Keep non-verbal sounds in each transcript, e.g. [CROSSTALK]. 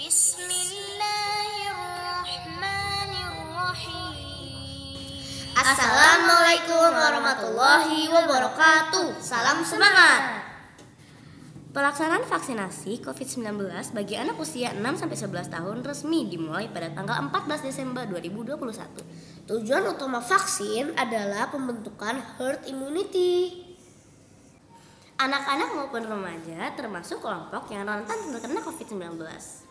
Bismillahirrahmanirrahim. Assalamualaikum warahmatullahi wabarakatuh. Salam semangat. Pelaksanaan vaksinasi COVID-19 bagi anak usia 6-11 tahun resmi dimulai pada tanggal 14 Desember 2021. Tujuan utama vaksin adalah pembentukan herd immunity. Anak-anak maupun remaja termasuk kelompok yang rentan terkena COVID-19.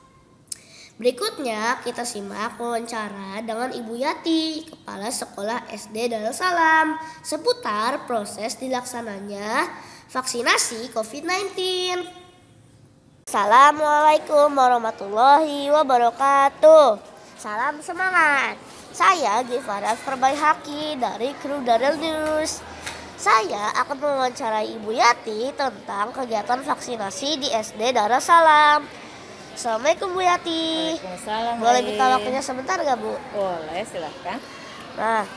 Berikutnya kita simak wawancara dengan Ibu Yati, Kepala Sekolah SD Darussalam, seputar proses dilaksananya vaksinasi COVID-19. Assalamualaikum warahmatullahi wabarakatuh. Salam semangat. Saya Gifaras Perbaihaki dari kru Darel News. Saya akan mewawancarai Ibu Yati tentang kegiatan vaksinasi di SD Darussalam. Assalamualaikum Bu Yati. Waalaikumsalam. Boleh minta waktunya sebentar gak Bu? Boleh, silahkan. Nah,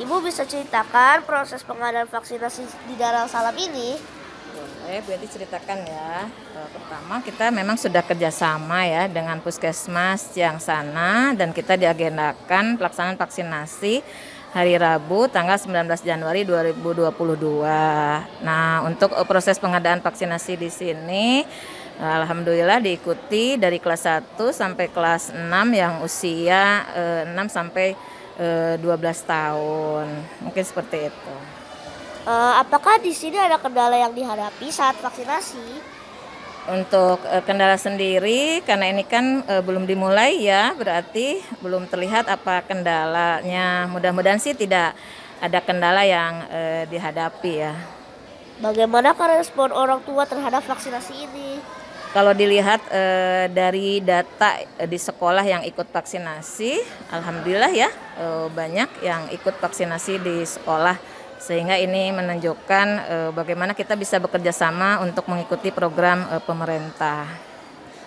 Ibu bisa ceritakan proses pengadaan vaksinasi di Darussalam ini? Boleh, berarti ceritakan ya. Eh, Pertama, kita memang sudah kerjasama ya dengan puskesmas yang sana dan kita diagendakan pelaksanaan vaksinasi hari Rabu tanggal 19 Januari 2022. Nah, untuk proses pengadaan vaksinasi di sini Alhamdulillah diikuti dari kelas 1 sampai kelas 6 yang usia eh, 6 sampai eh, 12 tahun. Mungkin seperti itu. Eh, apakah di sini ada kendala yang dihadapi saat vaksinasi? Untuk eh, kendala sendiri karena ini kan belum dimulai ya, berarti belum terlihat apa kendalanya. Mudah-mudahan sih tidak ada kendala yang dihadapi ya. Bagaimana respon orang tua terhadap vaksinasi ini? Kalau dilihat eh, dari data eh, di sekolah yang ikut vaksinasi, alhamdulillah ya eh, banyak yang ikut vaksinasi di sekolah sehingga ini menunjukkan eh, bagaimana kita bisa bekerja sama untuk mengikuti program eh, pemerintah.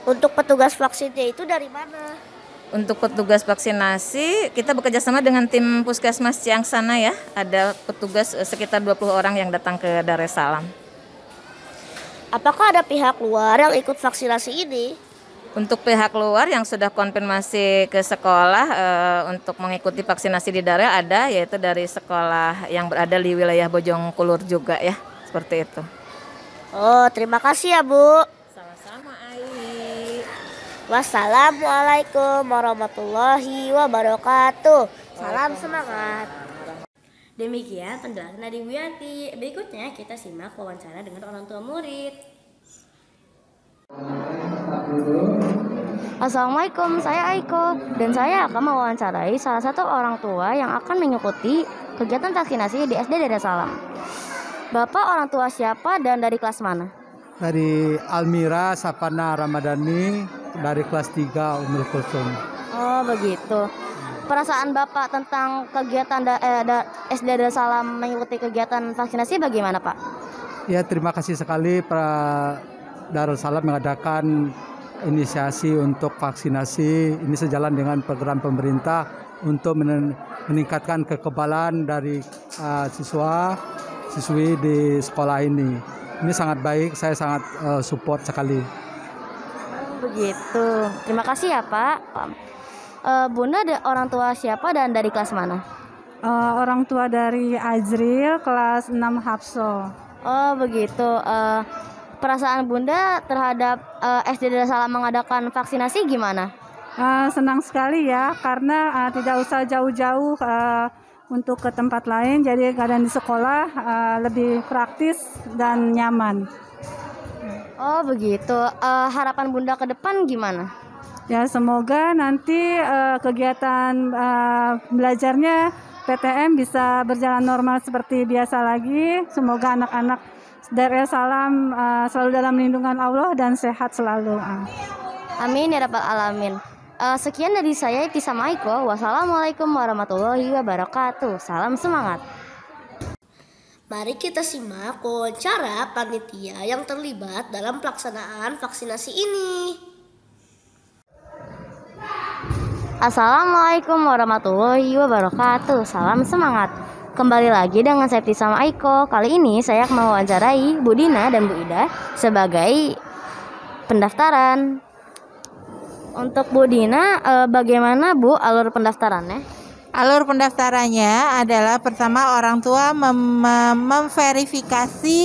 Untuk petugas vaksinnya itu dari mana? Untuk petugas vaksinasi, kita bekerja sama dengan tim Puskesmas yang sana ya. Ada petugas sekitar 20 orang yang datang ke Darussalam. Apakah ada pihak luar yang ikut vaksinasi ini? Untuk pihak luar yang sudah konfirmasi ke sekolah eh, untuk mengikuti vaksinasi di Darel ada yaitu dari sekolah yang berada di wilayah Bojongkulur juga ya. Seperti itu. Oh, terima kasih ya Bu. Sama-sama Ai. Wassalamualaikum warahmatullahi wabarakatuh. Salam semangat. Demikian penjelasan dari Bu Yati. Berikutnya kita simak wawancara dengan orang tua murid. Assalamualaikum, saya Aiko dan saya akan mewawancarai salah satu orang tua yang akan mengikuti kegiatan vaksinasi di SD Darussalam. Bapak orang tua siapa dan dari kelas mana? dari Almira Sapana Ramadhani dari kelas 3 Umul Kulsum. Oh begitu. Perasaan Bapak tentang kegiatan da- eh, da- SD Darussalam mengikuti kegiatan vaksinasi bagaimana Pak? Ya terima kasih sekali para Darussalam mengadakan inisiasi untuk vaksinasi ini sejalan dengan program pemerintah untuk men- meningkatkan kekebalan dari uh, siswa siswi di sekolah ini. Ini sangat baik, saya sangat uh, support sekali. Begitu. Terima kasih ya Pak. Eh, Bunda ada orang tua siapa dan dari kelas mana? Eh, orang tua dari Azril kelas 6 Hafso. Oh begitu. Eh, perasaan Bunda terhadap eh, SD Darussalam mengadakan vaksinasi gimana? Eh, senang sekali ya karena eh, tidak usah jauh-jauh untuk ke tempat lain jadi keadaan di sekolah eh, lebih praktis dan nyaman. Oh begitu. Eh, harapan Bunda ke depan gimana? Ya semoga nanti eh, kegiatan eh, belajarnya PTM bisa berjalan normal seperti biasa lagi. Semoga anak-anak dari Salam eh, selalu dalam lindungan Allah dan sehat selalu. Amin ya rabbal alamin. Eh, sekian dari saya Iktisam Aiko. Wassalamualaikum warahmatullahi wabarakatuh. Salam semangat. Mari kita simak wawancara panitia yang terlibat dalam pelaksanaan vaksinasi ini. Assalamualaikum warahmatullahi wabarakatuh. Salam semangat. Kembali lagi dengan saya Tisam Aiko. Kali ini saya akan mewawancarai Bu Dina dan Bu Ida sebagai pendaftaran. Untuk Bu Dina, eh, bagaimana Bu alur pendaftarannya? Alur pendaftarannya adalah pertama orang tua mem- mem- memverifikasi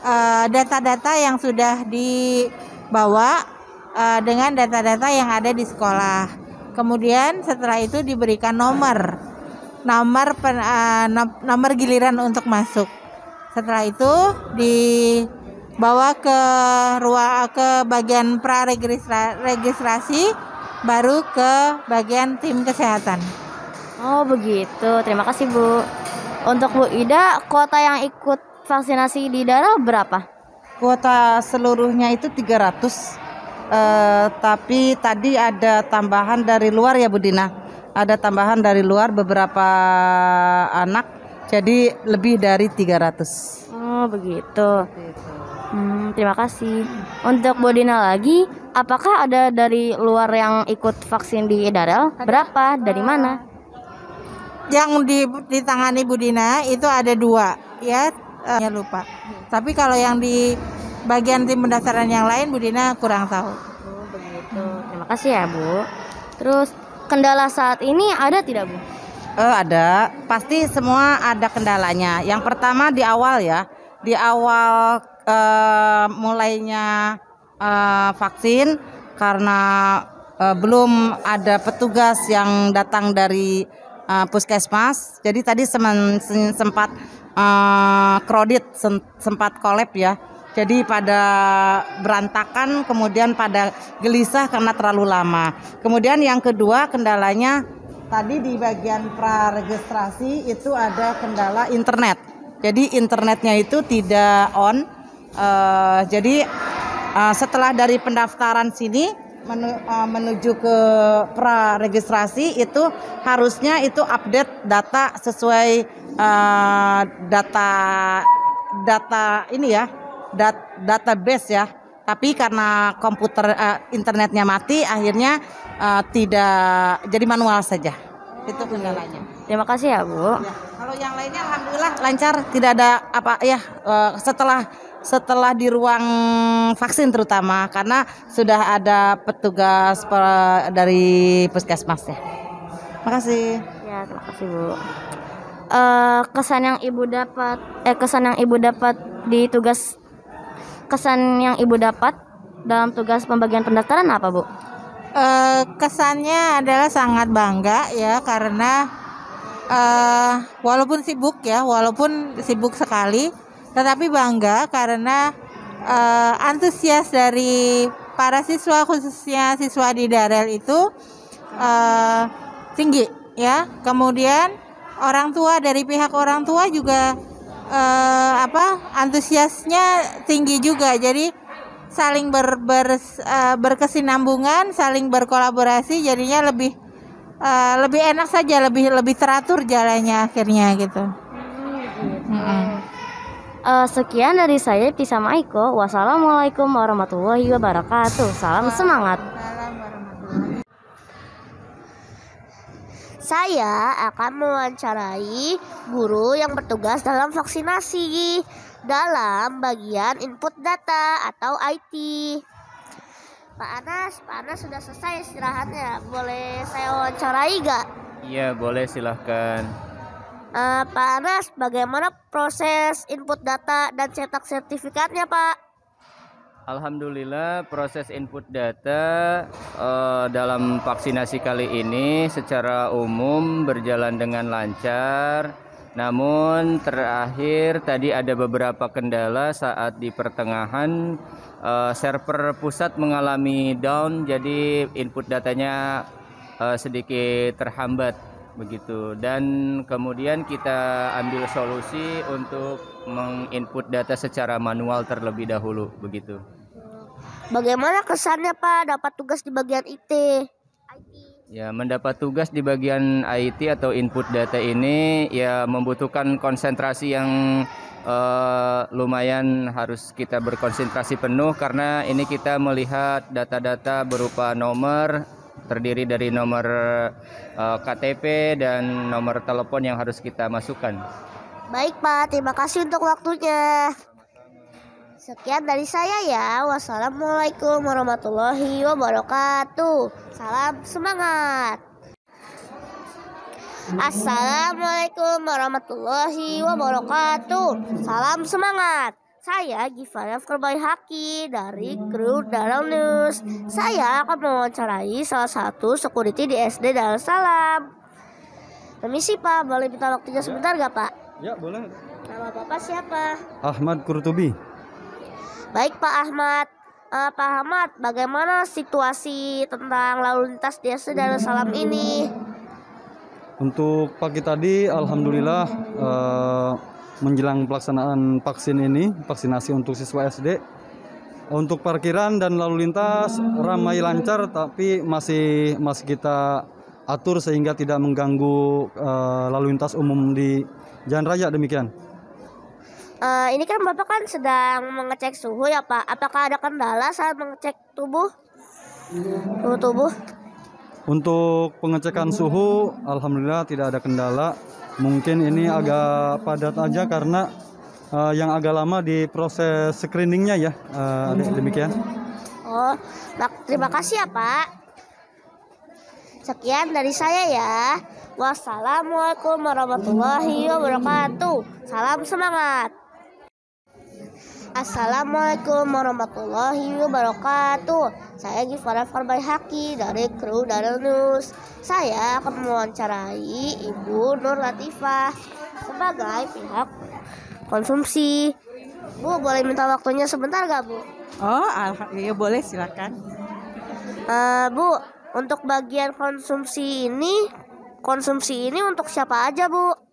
eh, data-data yang sudah dibawa eh, dengan data-data yang ada di sekolah. Kemudian setelah itu diberikan nomor, nomor pen- nom- nomor giliran untuk masuk. Setelah itu dibawa ke ruang ke bagian praregistrasi, baru ke bagian tim kesehatan. Oh begitu, terima kasih Bu. Untuk Bu Ida, kuota yang ikut vaksinasi di daerah berapa? Kuota seluruhnya itu 300. Eh, tapi tadi ada tambahan dari luar ya Bu Dina. Ada tambahan dari luar beberapa anak. Jadi lebih dari 300. Oh begitu. Hmm, terima kasih. Untuk Bu Dina lagi, apakah ada dari luar yang ikut vaksin di Darel? Berapa? Dari mana? Yang di ditangani Bu Dina itu ada dua ya, ya lupa. Tapi kalau yang di bagian tim pendaftaran yang lain Bu Dina kurang tahu. Oh begitu. Terima kasih ya Bu. Terus kendala saat ini ada tidak Bu? Eh, ada, pasti semua ada kendalanya. Yang pertama di awal ya, di awal eh, mulainya eh, vaksin karena eh, belum ada petugas yang datang dari eh, puskesmas. Jadi tadi semen- sempat eh, kredit, sem- sempat kolab ya. Jadi pada berantakan, kemudian pada gelisah karena terlalu lama. Kemudian yang kedua kendalanya tadi di bagian praregistrasi itu ada kendala internet. Jadi internetnya itu tidak on. Eh, jadi eh, setelah dari pendaftaran sini eh, menuju ke praregistrasi itu harusnya itu update data sesuai eh, data data ini ya dat, database ya. Tapi karena komputer eh, internetnya mati, akhirnya eh, tidak jadi manual saja. Itu kendalanya. Terima kasih ya Bu. Ya, kalau yang lainnya alhamdulillah lancar, tidak ada apa ya eh, setelah setelah di ruang vaksin terutama karena sudah ada petugas pe- dari puskesmas ya. Makasih. Ya, terima kasih Bu. Eh, kesan yang Ibu dapat eh kesan yang Ibu dapat di tugas kesan yang Ibu dapat dalam tugas pembagian pendaftaran apa, Bu? Eh, kesannya adalah sangat bangga ya karena eh, walaupun sibuk ya, walaupun sibuk sekali, tetapi bangga karena eh, antusias dari para siswa khususnya siswa di Darel itu eh, tinggi ya. Kemudian orang tua dari pihak orang tua juga eh, apa antusiasnya tinggi juga. Jadi saling ber, ber- eh, berkesinambungan, saling berkolaborasi, jadinya lebih eh, lebih enak saja, lebih lebih teratur jalannya akhirnya gitu. Mm-mm. Eh, sekian dari saya Tisa Maiko. Wassalamualaikum warahmatullahi wabarakatuh. Salam semangat. Saya akan mewawancarai guru yang bertugas dalam vaksinasi dalam bagian input data atau IT. Pak Anas, Pak Anas sudah selesai istirahatnya. Boleh saya wawancarai gak? Iya, boleh silahkan. Eh, Pak Anas, bagaimana proses input data dan cetak sertifikatnya, Pak? Alhamdulillah proses input data eh, dalam vaksinasi kali ini secara umum berjalan dengan lancar. Namun terakhir tadi ada beberapa kendala saat di pertengahan eh, server pusat mengalami down jadi input datanya eh, sedikit terhambat begitu dan kemudian kita ambil solusi untuk menginput data secara manual terlebih dahulu begitu. Bagaimana kesannya, Pak, dapat tugas di bagian IT? Ya, mendapat tugas di bagian IT atau input data ini ya membutuhkan konsentrasi yang eh, lumayan harus kita berkonsentrasi penuh karena ini kita melihat data-data berupa nomor terdiri dari nomor eh, KTP dan nomor telepon yang harus kita masukkan. Baik, Pak. Terima kasih untuk waktunya. Sekian dari saya ya. Wassalamualaikum warahmatullahi wabarakatuh. Salam semangat. Assalamualaikum warahmatullahi wabarakatuh. Salam semangat. Saya Givana Haki dari kru Darul News. Saya akan mewawancarai salah satu security di SD Darussalam. Permisi Pak, boleh minta waktunya sebentar gak Pak? Ya, boleh. Nama Bapak siapa? Ahmad Kurtubi. Baik Pak Ahmad. Eh, Pak Ahmad, bagaimana situasi tentang lalu lintas di Darussalam ini? Untuk pagi tadi, alhamdulillah eh, menjelang pelaksanaan vaksin ini, vaksinasi untuk siswa SD. Untuk parkiran dan lalu lintas ramai lancar, tapi masih masih kita atur sehingga tidak mengganggu eh, lalu lintas umum di jalan raya demikian. Eh, ini kan Bapak kan sedang mengecek suhu ya Pak. Apakah ada kendala saat mengecek tubuh? Suhu tubuh? Untuk pengecekan suhu, alhamdulillah tidak ada kendala. Mungkin ini agak padat aja karena eh, yang agak lama di proses screeningnya ya, adik demikian. Oh, terima kasih ya Pak. Sekian dari saya ya. Wassalamualaikum warahmatullahi wabarakatuh. Salam semangat. Assalamualaikum warahmatullahi wabarakatuh. Saya Gifara Haki dari kru Darul News. Saya akan mewawancarai Ibu Nur Latifah sebagai pihak konsumsi. Bu, boleh minta waktunya sebentar gak Bu? Oh, ya boleh silakan. Eh, Bu, untuk bagian konsumsi ini, konsumsi ini untuk siapa aja, Bu?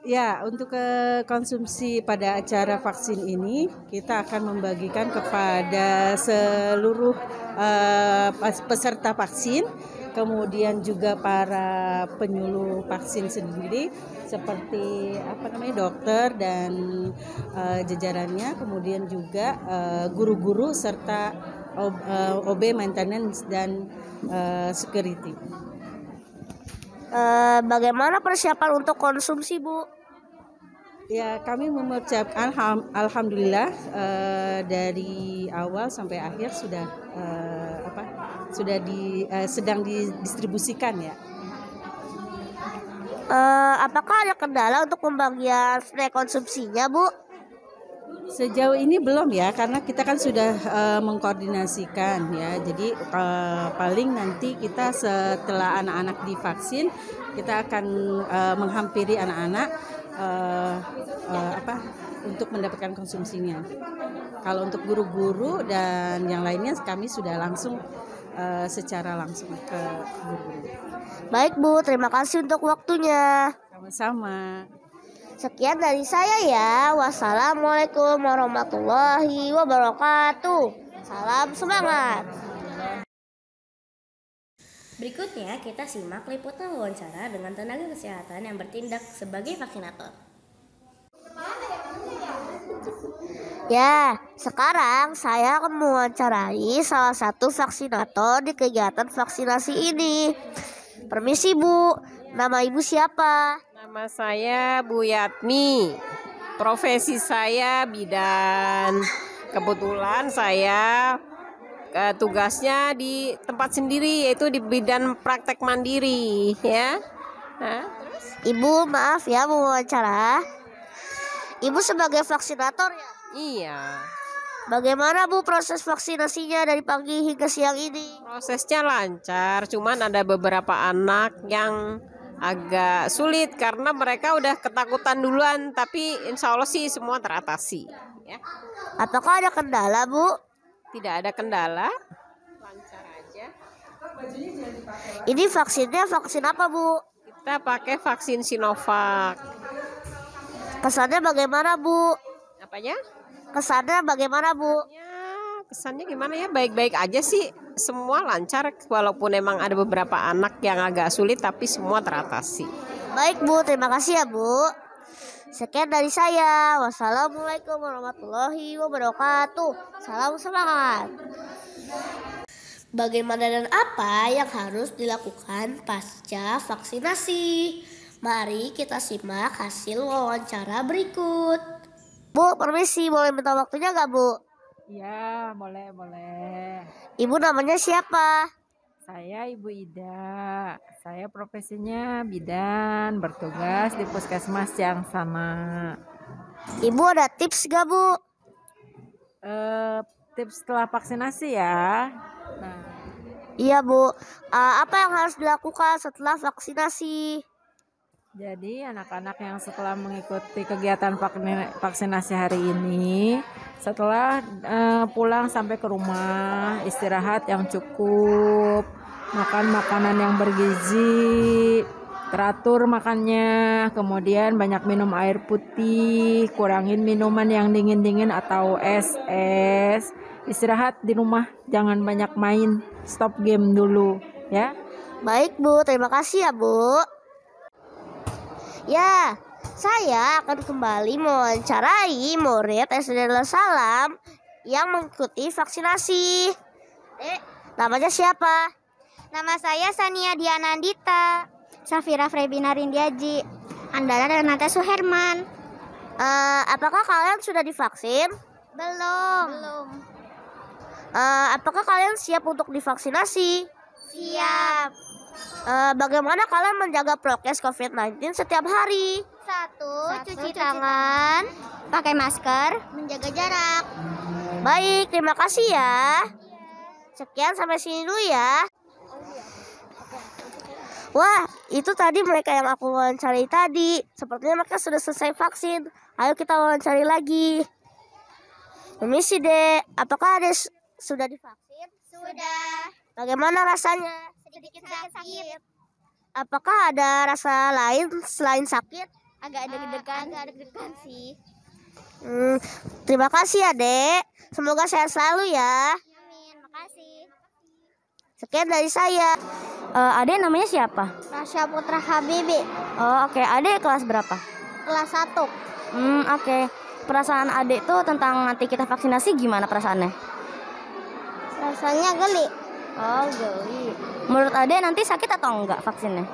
Ya, untuk ke konsumsi pada acara vaksin ini kita akan membagikan kepada seluruh eh, pas- peserta vaksin, kemudian juga para penyuluh vaksin sendiri seperti apa namanya dokter dan eh, jajarannya, kemudian juga eh, guru-guru serta Eh, OB maintenance dan eh, security. Eh, bagaimana persiapan untuk konsumsi, Bu? Ya, kami ham- alhamdulillah dari awal sampai akhir sudah apa? Sudah di sedang didistribusikan ya. Apakah ada kendala untuk pembagian snack konsumsinya, Bu? Sejauh ini belum ya, karena kita kan sudah eh, mengkoordinasikan ya. Jadi eh, paling nanti kita setelah anak-anak divaksin, kita akan eh, menghampiri anak-anak eh, apa untuk mendapatkan konsumsinya. Kalau untuk guru-guru dan yang lainnya kami sudah langsung eh, secara langsung ke guru-guru. Baik, Bu. Terima kasih untuk waktunya. Sama-sama. Sekian dari saya ya. Wassalamualaikum warahmatullahi wabarakatuh. Salam semangat. Berikutnya kita simak liputan wawancara dengan tenaga kesehatan yang bertindak sebagai vaksinator. Ya, sekarang saya akan mewawancarai salah satu vaksinator di kegiatan vaksinasi ini. Permisi Bu, nama Ibu siapa? Nama saya Bu Yatmi. Profesi saya bidan. Kebetulan saya eh, tugasnya di tempat sendiri yaitu di bidan praktek mandiri ya. Nah, Ibu, maaf ya mewawancara. Ibu sebagai vaksinator ya? Iya. Bagaimana Bu proses vaksinasinya dari pagi hingga siang ini? Prosesnya lancar, cuman ada beberapa anak yang agak sulit karena mereka udah ketakutan duluan, tapi insya Allah sih semua teratasi. Ya. Apakah ada kendala Bu? Tidak ada kendala, lancar aja. Ini vaksinnya vaksin apa Bu? Kita pakai vaksin Sinovac. Kesannya bagaimana Bu? Apanya? Kesannya bagaimana Bu? Kesannya gimana ya? Baik-baik aja sih. Semua lancar walaupun emang ada beberapa anak yang agak sulit tapi semua teratasi. Baik Bu, terima kasih ya Bu. Sekian dari saya. Wassalamualaikum warahmatullahi wabarakatuh. Salam semangat. Bagaimana dan apa yang harus dilakukan pasca vaksinasi? Mari kita simak hasil wawancara berikut. Bu, permisi, boleh minta waktunya nggak Bu? Iya, boleh, boleh. Ibu namanya siapa? Saya Ibu Ida. Saya profesinya bidan, bertugas di puskesmas yang sama. Ibu ada tips gak Bu? Eh, tips setelah vaksinasi ya. Nah, Iya Bu, Eh, apa yang harus dilakukan setelah vaksinasi? Jadi anak-anak yang setelah mengikuti kegiatan vaksinasi hari ini, setelah eh, pulang sampai ke rumah, istirahat yang cukup, makan makanan yang bergizi, teratur makannya, kemudian banyak minum air putih, kurangin minuman yang dingin-dingin atau es-es, istirahat di rumah, jangan banyak main, stop game dulu, ya. Baik Bu, terima kasih ya Bu. Ya, saya akan kembali mewawancarai murid SD Salam yang mengikuti vaksinasi. Eh, namanya siapa? Nama saya Sania Dianandita. Safira Frebina Rindiaji. Andara Renata Suherman. Eh, apakah kalian sudah divaksin? Belum. Belum. Eh, apakah kalian siap untuk divaksinasi? Siap. Eh, bagaimana kalian menjaga prokes COVID-19 setiap hari? Satu, cuci tangan, pakai masker, menjaga jarak. Baik, terima kasih ya. Sekian sampai sini dulu ya. Wah, itu tadi mereka yang aku wawancari tadi. Sepertinya mereka sudah selesai vaksin. Ayo kita wawancari lagi. Permisi dek, apakah ada sudah divaksin? Sudah. Bagaimana rasanya? Sedikit sakit. Apakah ada rasa lain selain sakit? Agak deg-degan. Agak deg-degan sih. Hmm, terima kasih ya dek. Semoga sehat selalu ya. Amin. Makasih. Sekian dari saya. Eh, adek namanya siapa? Rasya Putra Habibi. Oh, oke. Adek kelas berapa? Kelas 1. Hmm, oke. Perasaan adek tuh tentang nanti kita vaksinasi gimana perasaannya? Rasanya geli. Oh, geli. Menurut adek nanti sakit atau enggak vaksinnya?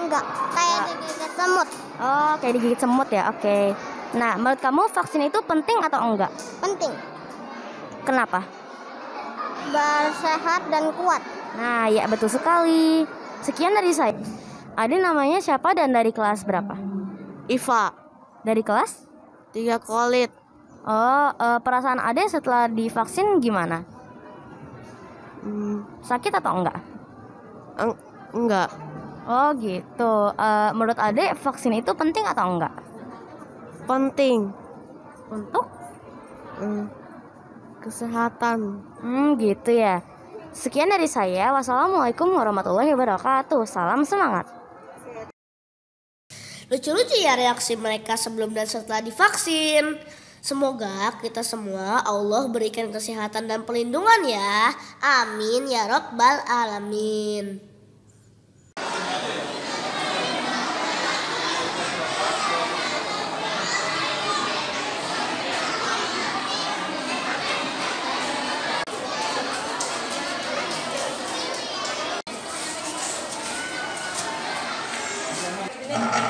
Enggak. Kayak digigit semut. Oh, kayak digigit semut ya. Oke. Nah, menurut kamu vaksin itu penting atau enggak? Penting. Kenapa? Biar sehat dan kuat. Nah, ya betul sekali. Sekian dari saya. Ade namanya siapa dan dari kelas berapa? Iva. Dari kelas? Tiga kolit. Oh, eh, perasaan Ade setelah divaksin gimana? Hmm, Sakit atau enggak? eng- enggak. Oh gitu. Eh, menurut Ade vaksin itu penting atau enggak? Penting. Untuk? Hmm, kesehatan. Hmm gitu ya. Sekian dari saya. Wassalamualaikum warahmatullahi wabarakatuh. Salam semangat. Lucu-lucu ya reaksi mereka sebelum dan setelah divaksin. Semoga kita semua Allah berikan kesehatan dan perlindungan ya. Amin ya Rabbal Alamin.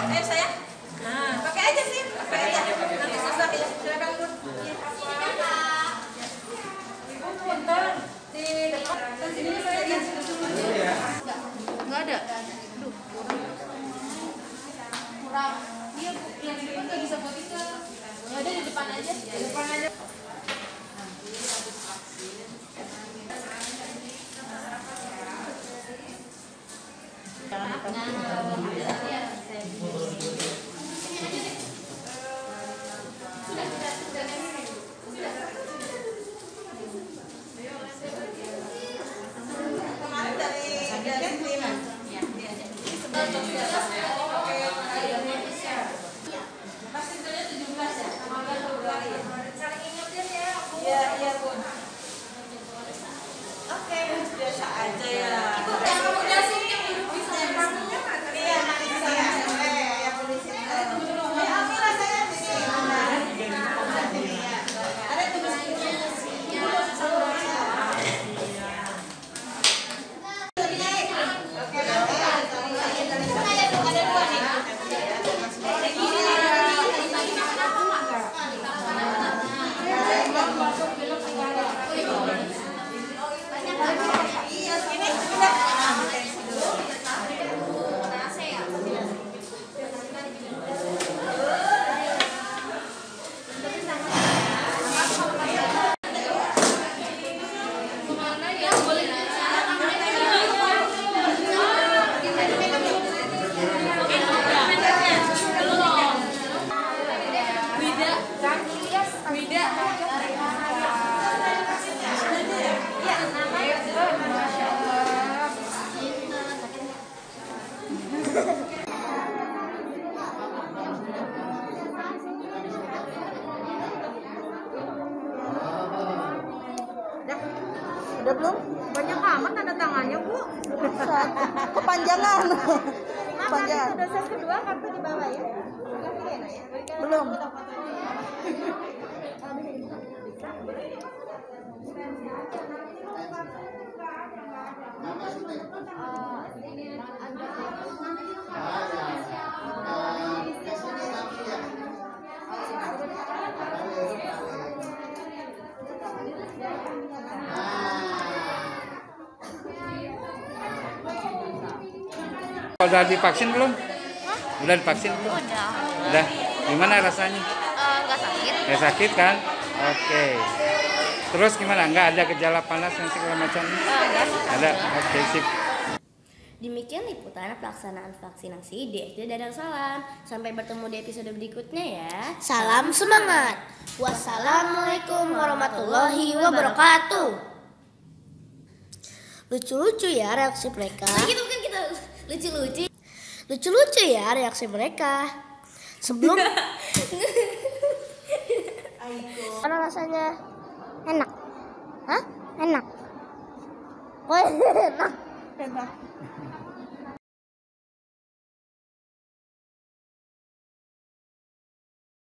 Ayo saya. Nah, pakai aja sih. Pakai aja. Nanti susah ya. Silakan Bu. Ibu punten di depan. Kan sini saya lihat dulu. Ada. Aduh, kurang. Iya, Bu. Yang di depan nggak bisa buat itu. Ada di depan aja. Di depan aja. Iya, Yes. Yes. Kepanjangan. Kepanjangan. dosis kedua kartu di bawah ya. Belum. Udah divaksin belum? Udah divaksin belum? Udah. Udah. Gimana rasanya? Eh, nggak sakit. Ya sakit kan? Oke. Terus gimana? Nggak ada gejala panas yang segala macam? Ada. Oke, sip. Demikian liputan pelaksanaan vaksinasi di SD Darussalam. Sampai bertemu di episode berikutnya ya. Salam semangat. Wassalamualaikum warahmatullahi wabarakatuh. Lucu-lucu ya reaksi mereka. Nah, gitu bukan kita lucu-lucu. Lucu-lucu ya reaksi mereka. Sebelum Mana rasanya? Enak. Hah? Enak. Oh, [LAUGHS] enak. Enak.